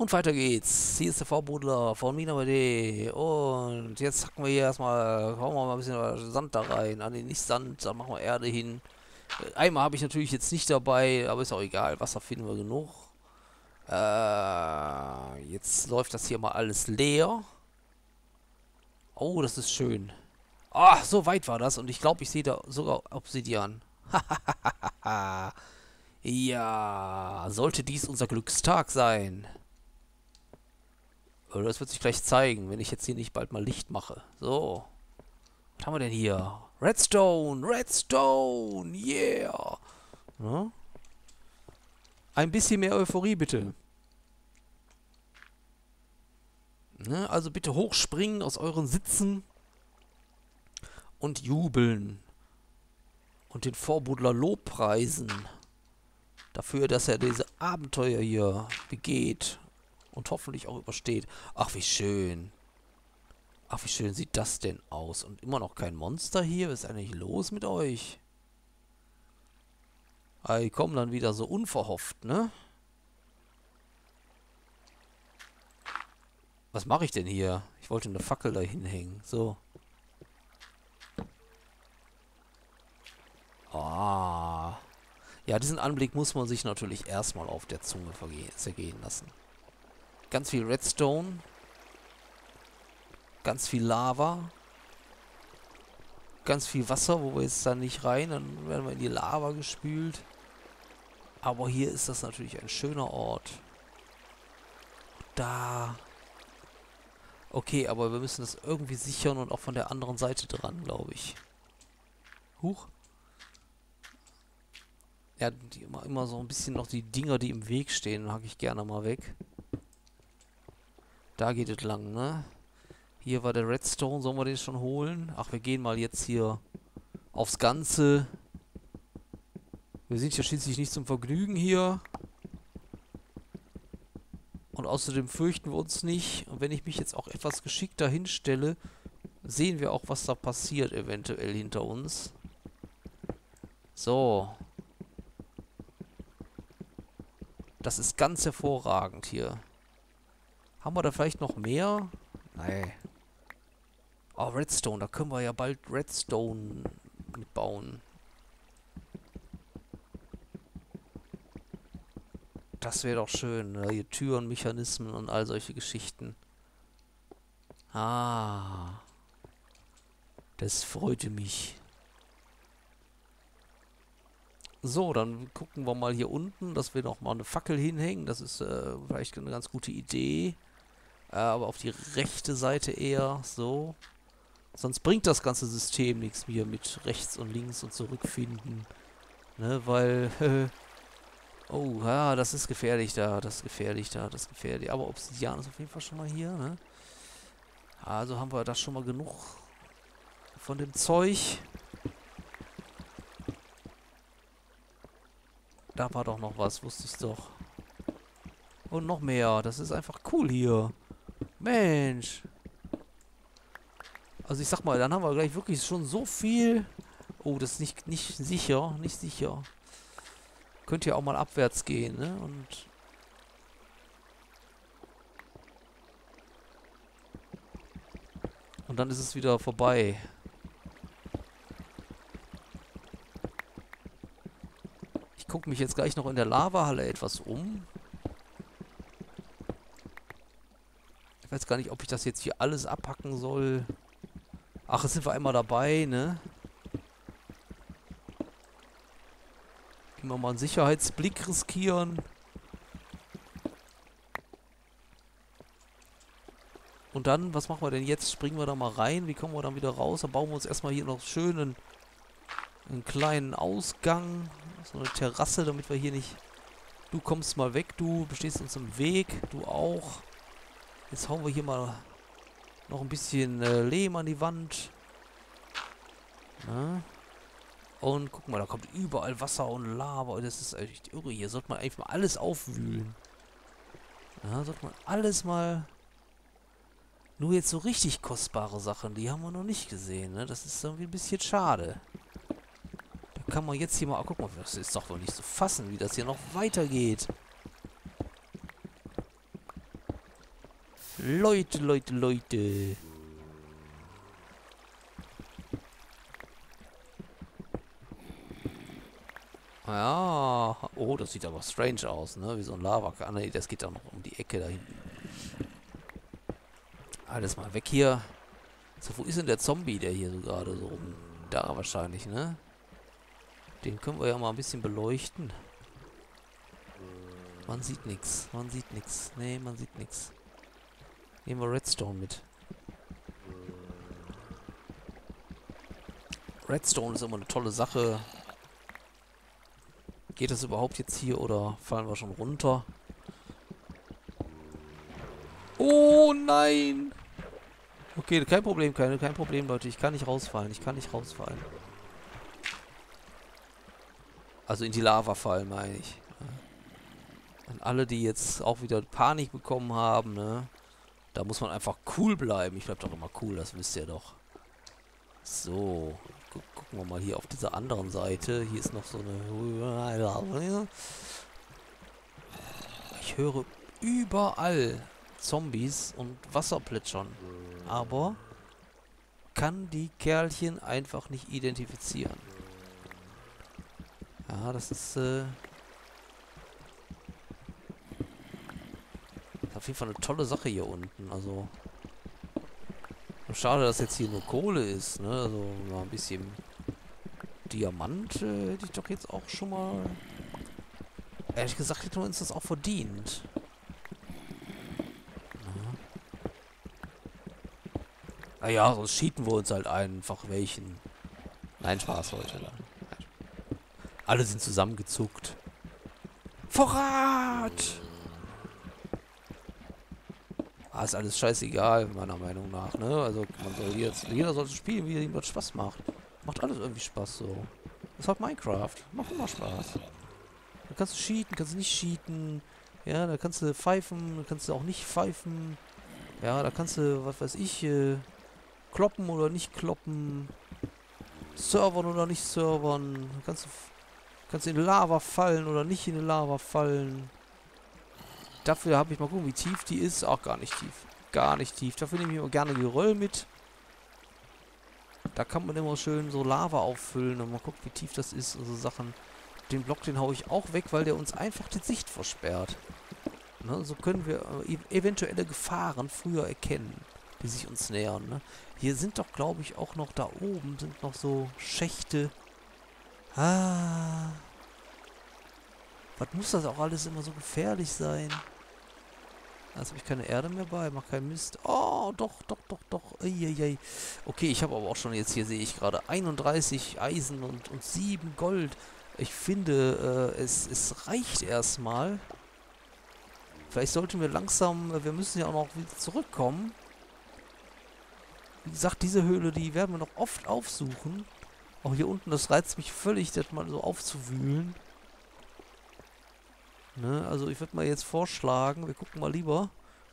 Und weiter geht's. Hier ist der Vorbudler von MinaBD. Und jetzt hacken wir hier erstmal, hauen wir mal ein bisschen Sand da rein. Ah, nee, nicht Sand, da machen wir Erde hin. Äh, Eimer habe ich natürlich jetzt nicht dabei, aber ist auch egal. Wasser finden wir genug. Äh, jetzt läuft das hier mal alles leer. Oh, das ist schön. Ah, so weit war das. Und ich glaube, ich sehe da sogar Obsidian. ja, sollte dies unser Glückstag sein. Das wird sich gleich zeigen, wenn ich jetzt hier nicht bald mal Licht mache. So. Was haben wir denn hier? Redstone! Redstone! Yeah! Na? Ein bisschen mehr Euphorie, bitte. Ne? Also bitte hochspringen aus euren Sitzen und jubeln. Und den Vorbudler Lobpreisen. Dafür, dass er diese Abenteuer hier begeht und hoffentlich auch übersteht. Ach, wie schön. Ach, wie schön sieht das denn aus? Und immer noch kein Monster hier? Was ist eigentlich los mit euch? Ah, die kommen dann wieder so unverhofft, ne? Was mache ich denn hier? Ich wollte eine Fackel da hinhängen. So. Ah. Ja, diesen Anblick muss man sich natürlich erstmal auf der Zunge zergehen lassen. Ganz viel Redstone. Ganz viel Lava. Ganz viel Wasser, wo wir jetzt dann nicht rein, dann werden wir in die Lava gespült. Aber hier ist das natürlich ein schöner Ort. Da. Okay, aber wir müssen das irgendwie sichern und auch von der anderen Seite dran, glaube ich. Huch. Ja, immer, immer so ein bisschen noch die Dinger, die im Weg stehen, hake ich gerne mal weg. Da geht es lang, ne? Hier war der Redstone. Sollen wir den schon holen? Ach, wir gehen mal jetzt hier aufs Ganze. Wir sind ja schließlich nicht zum Vergnügen hier. Und außerdem fürchten wir uns nicht. Und wenn ich mich jetzt auch etwas geschickter hinstelle, sehen wir auch, was da passiert eventuell hinter uns. So. Das ist ganz hervorragend hier. Haben wir da vielleicht noch mehr? Nee. Oh, Redstone. Da können wir ja bald Redstone mitbauen. Das wäre doch schön. Ne? Hier Türen, Mechanismen und all solche Geschichten. Ah. Das freute mich. So, dann gucken wir mal hier unten, dass wir noch mal eine Fackel hinhängen. Das ist äh, vielleicht eine ganz gute Idee. Äh, aber auf die rechte Seite eher so. Sonst bringt das ganze System nichts mehr mit rechts und links und zurückfinden. Ne, weil... oh, ja, das ist gefährlich da, das ist gefährlich da, das ist gefährlich. Aber Obsidian ist auf jeden Fall schon mal hier, ne? Also haben wir da schon mal genug von dem Zeug. Da war doch noch was, wusste ich doch. Und noch mehr. Das ist einfach cool hier. Mensch. Also ich sag mal, dann haben wir gleich wirklich schon so viel... Oh, das ist nicht, nicht sicher. Nicht sicher. Könnte ja auch mal abwärts gehen, ne? Und... Und dann ist es wieder vorbei. Ich gucke mich jetzt gleich noch in der Lavahalle etwas um. Ich weiß gar nicht, ob ich das jetzt hier alles abhacken soll. Ach, jetzt sind wir einmal dabei, ne? Immer mal einen Sicherheitsblick riskieren. Und dann, was machen wir denn jetzt? Springen wir da mal rein? Wie kommen wir dann wieder raus? Dann bauen wir uns erstmal hier noch schön einen, einen kleinen Ausgang. So eine Terrasse, damit wir hier nicht... Du kommst mal weg, du bestehst uns im Weg. Du auch. Jetzt hauen wir hier mal noch ein bisschen äh, Lehm an die Wand. Na? Und guck mal, da kommt überall Wasser und Lava. Das ist echt irre. Hier sollte man eigentlich mal alles aufwühlen. Ja, sollte man alles mal... Nur jetzt so richtig kostbare Sachen, die haben wir noch nicht gesehen, ne? Das ist irgendwie ein bisschen schade. Da kann man jetzt hier mal... Oh, guck mal, das ist doch wohl nicht zu fassen, wie das hier noch weitergeht. Leute, Leute, Leute. Ja, oh, das sieht aber strange aus, ne? Wie so ein Lava. Ah, nee, das geht doch noch um die Ecke da hinten. Alles mal weg hier. So, wo ist denn der Zombie, der hier so gerade so rum... Da wahrscheinlich, ne? Den können wir ja mal ein bisschen beleuchten. Man sieht nichts. Man sieht nichts. Nee, man sieht nichts. Nehmen wir Redstone mit. Redstone ist immer eine tolle Sache. Geht das überhaupt jetzt hier oder fallen wir schon runter? Oh nein! Okay, kein Problem, kein, kein Problem, Leute. Ich kann nicht rausfallen. Ich kann nicht rausfallen. Also in die Lava fallen, meine ich. Und alle, die jetzt auch wieder Panik bekommen haben, ne? Da muss man einfach cool bleiben. Ich bleib doch immer cool, das wisst ihr doch. So. Gu gucken wir mal hier auf dieser anderen Seite. Hier ist noch so eine... Ich höre überall Zombies und Wasser plätschern. Aber kann die Kerlchen einfach nicht identifizieren. Ja, das ist... Äh jeden Fall eine tolle Sache hier unten. Also schade, dass jetzt hier nur Kohle ist. Ne? Also mal ein bisschen Diamant äh, hätte ich doch jetzt auch schon mal. Ehrlich gesagt hätten wir uns das auch verdient. Naja, sonst cheaten wir uns halt einfach welchen. Nein, Spaß heute. Alle sind zusammengezuckt. Vorrat! Ah, ist alles scheißegal, meiner Meinung nach, ne? Also, man soll jetzt, jeder soll spielen, wie ihm Spaß macht. Macht alles irgendwie Spaß so. Das halt Minecraft. Macht immer Spaß. Da kannst du cheaten, kannst du nicht cheaten. Ja, da kannst du pfeifen, da kannst du auch nicht pfeifen. Ja, da kannst du, was weiß ich, äh, kloppen oder nicht kloppen. Servern oder nicht servern. Da kannst du, kannst du in Lava fallen oder nicht in Lava fallen. Dafür habe ich mal gucken, wie tief die ist. Auch gar nicht tief. Gar nicht tief. Dafür nehme ich immer gerne Geröll mit. Da kann man immer schön so Lava auffüllen und mal gucken, wie tief das ist und so Sachen. Den Block, den haue ich auch weg, weil der uns einfach die Sicht versperrt. Ne? So können wir äh, eventuelle Gefahren früher erkennen, die sich uns nähern. Ne? Hier sind doch, glaube ich, auch noch da oben sind noch so Schächte. Ah. Was muss das auch alles immer so gefährlich sein? Jetzt habe ich keine Erde mehr bei, mach keinen Mist. Oh, doch, doch, doch, doch. Eieiei. Okay, ich habe aber auch schon jetzt hier, sehe ich gerade, 31 Eisen und, und 7 Gold. Ich finde, äh, es, es reicht erstmal. Vielleicht sollten wir langsam, äh, wir müssen ja auch noch wieder zurückkommen. Wie gesagt, diese Höhle, die werden wir noch oft aufsuchen. Auch hier unten, das reizt mich völlig, das mal so aufzuwühlen. Ne? Also ich würde mal jetzt vorschlagen, wir gucken mal lieber,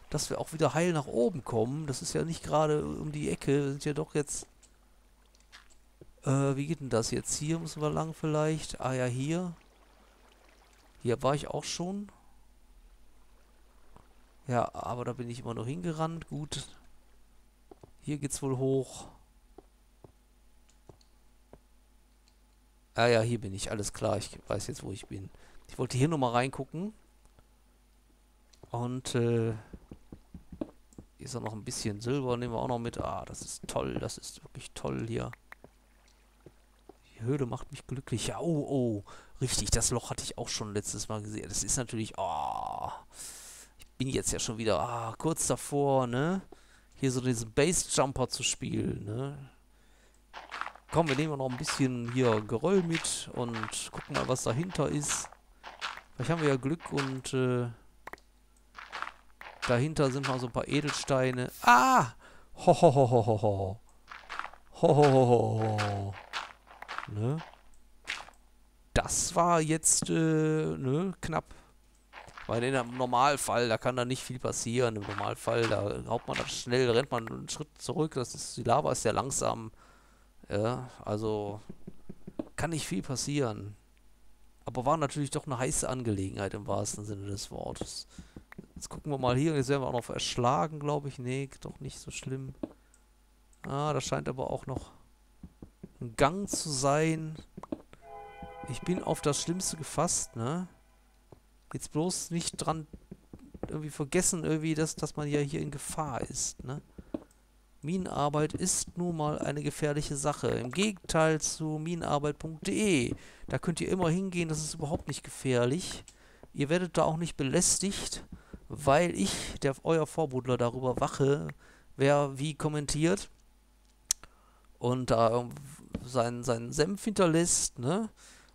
dass wir auch wieder heil nach oben kommen. Das ist ja nicht gerade um die Ecke. Wir sind ja doch jetzt... Äh, wie geht denn das jetzt? Hier müssen wir lang vielleicht. Ah ja, hier. Hier war ich auch schon. Ja, aber da bin ich immer noch hingerannt. Gut. Hier geht's wohl hoch. Ah ja, hier bin ich. Alles klar. Ich weiß jetzt, wo ich bin. Ich wollte hier nochmal reingucken. Und äh, hier ist auch noch ein bisschen Silber, nehmen wir auch noch mit. Ah, das ist toll, das ist wirklich toll hier. Die Höhle macht mich glücklich. Ja, oh, oh. Richtig, das Loch hatte ich auch schon letztes Mal gesehen. Das ist natürlich, oh. Ich bin jetzt ja schon wieder ah, kurz davor, ne? Hier so diesen Base-Jumper zu spielen, ne? Komm, wir nehmen noch ein bisschen hier Geröll mit und gucken mal, was dahinter ist. Vielleicht haben wir ja Glück und äh, dahinter sind mal so ein paar Edelsteine. Ah! Hohohohoho. Hohohoho. Ne? Das war jetzt, äh, ne, knapp. Weil in einem Normalfall, da kann da nicht viel passieren. Im Normalfall, da haut man das schnell, rennt man einen Schritt zurück. Das ist, die Lava ist sehr langsam. Ja, also kann nicht viel passieren. Aber war natürlich doch eine heiße Angelegenheit im wahrsten Sinne des Wortes. Jetzt gucken wir mal hier. Jetzt werden wir auch noch erschlagen, glaube ich. Nee, doch nicht so schlimm. Ah, das scheint aber auch noch ein Gang zu sein. Ich bin auf das Schlimmste gefasst, ne? Jetzt bloß nicht dran irgendwie vergessen, irgendwie, dass, dass man ja hier in Gefahr ist, ne? Minenarbeit ist nun mal eine gefährliche Sache. Im Gegenteil zu minenarbeit.de. Da könnt ihr immer hingehen, das ist überhaupt nicht gefährlich. Ihr werdet da auch nicht belästigt, weil ich, der euer Vorbudler, darüber wache, wer wie kommentiert und da seinen, seinen Senf hinterlässt, ne?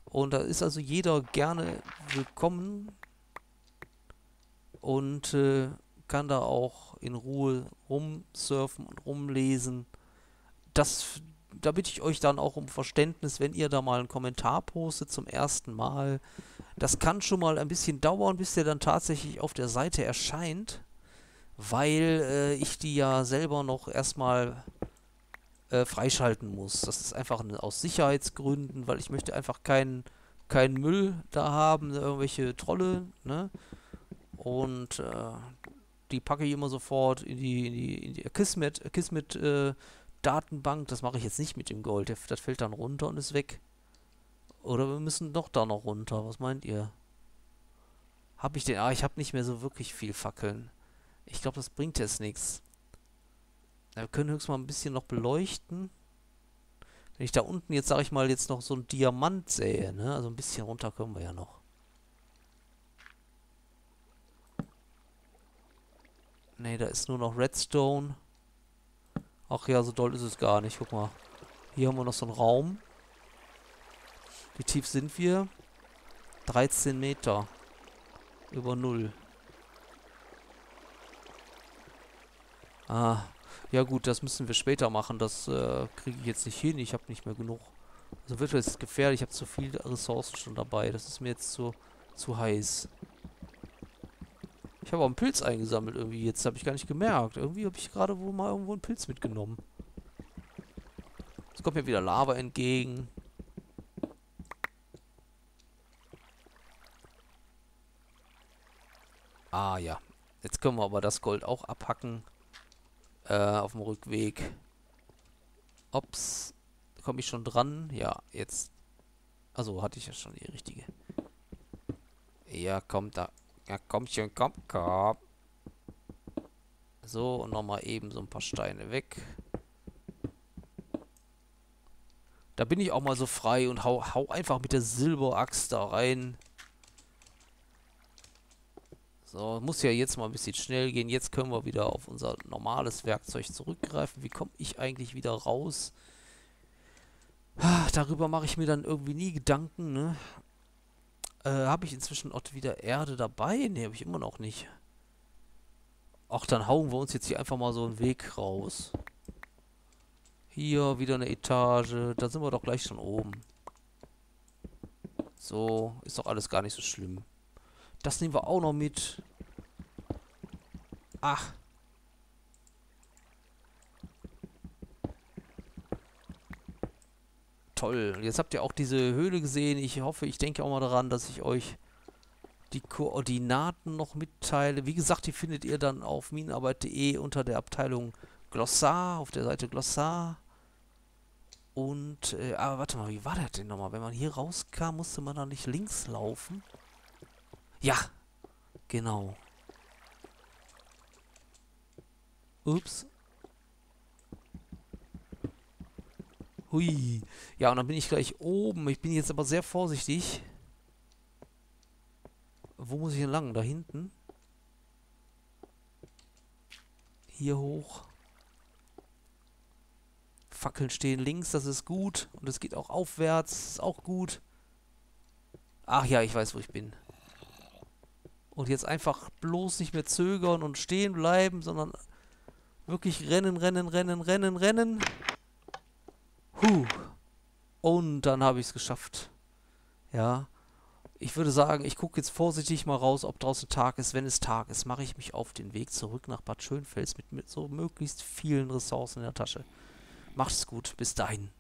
Und da ist also jeder gerne willkommen und äh, kann da auch in Ruhe rumsurfen und rumlesen. Das, da bitte ich euch dann auch um Verständnis, wenn ihr da mal einen Kommentar postet zum ersten Mal. Das kann schon mal ein bisschen dauern, bis der dann tatsächlich auf der Seite erscheint, weil äh, ich die ja selber noch erstmal äh, freischalten muss. Das ist einfach eine, aus Sicherheitsgründen, weil ich möchte einfach keinen keinen Müll da haben, irgendwelche Trolle, ne? Und äh, die packe ich immer sofort in die, in die, in die Kismet, Kismet äh, Datenbank. Das mache ich jetzt nicht mit dem Gold. Das fällt dann runter und ist weg. Oder wir müssen doch da noch runter. Was meint ihr? Hab ich den? Ah, ich habe nicht mehr so wirklich viel Fackeln. Ich glaube, das bringt jetzt nichts. Wir können höchstens mal ein bisschen noch beleuchten. Wenn ich da unten jetzt, sage ich mal, jetzt noch so ein Diamant sähe, ne? Also ein bisschen runter können wir ja noch. Ne, da ist nur noch Redstone. Ach ja, so doll ist es gar nicht. Guck mal. Hier haben wir noch so einen Raum. Wie tief sind wir? 13 Meter. Über Null. Ah, ja gut, das müssen wir später machen. Das äh, kriege ich jetzt nicht hin. Ich habe nicht mehr genug. Also wird jetzt gefährlich. Ich habe zu viele Ressourcen schon dabei. Das ist mir jetzt zu, zu heiß. Ich habe auch einen Pilz eingesammelt irgendwie. Jetzt habe ich gar nicht gemerkt. Irgendwie habe ich gerade wohl mal irgendwo einen Pilz mitgenommen. Jetzt kommt mir wieder Lava entgegen. Ah ja. Jetzt können wir aber das Gold auch abhacken äh, auf dem Rückweg. Ops. Komme ich schon dran? Ja, jetzt. Also hatte ich ja schon die richtige. Ja, komm, da. Ja, komm schon, komm, komm. So, und nochmal eben so ein paar Steine weg. Da bin ich auch mal so frei und hau, hau einfach mit der Silberaxt da rein. So, muss ja jetzt mal ein bisschen schnell gehen. Jetzt können wir wieder auf unser normales Werkzeug zurückgreifen. Wie komme ich eigentlich wieder raus? Ah, darüber mache ich mir dann irgendwie nie Gedanken, ne? Äh, habe ich inzwischen auch wieder Erde dabei? Ne, habe ich immer noch nicht. Ach, dann hauen wir uns jetzt hier einfach mal so einen Weg raus. Hier wieder eine Etage. Da sind wir doch gleich schon oben. So, ist doch alles gar nicht so schlimm. Das nehmen wir auch noch mit. Ach. Toll. Jetzt habt ihr auch diese Höhle gesehen. Ich hoffe, ich denke auch mal daran, dass ich euch die Koordinaten noch mitteile. Wie gesagt, die findet ihr dann auf minenarbeit.de unter der Abteilung Glossar, auf der Seite Glossar. Und, äh, aber warte mal, wie war das denn nochmal? Wenn man hier rauskam, musste man da nicht links laufen? Ja, genau. Ups. Hui. Ja, und dann bin ich gleich oben. Ich bin jetzt aber sehr vorsichtig. Wo muss ich denn lang? Da hinten? Hier hoch. Fackeln stehen links, das ist gut. Und es geht auch aufwärts, das ist auch gut. Ach ja, ich weiß, wo ich bin. Und jetzt einfach bloß nicht mehr zögern und stehen bleiben, sondern wirklich rennen, rennen, rennen, rennen, rennen. Huh. Und dann habe ich es geschafft. Ja. Ich würde sagen, ich gucke jetzt vorsichtig mal raus, ob draußen Tag ist. Wenn es Tag ist, mache ich mich auf den Weg zurück nach Bad Schönfels mit, mit so möglichst vielen Ressourcen in der Tasche. Macht's gut. Bis dahin.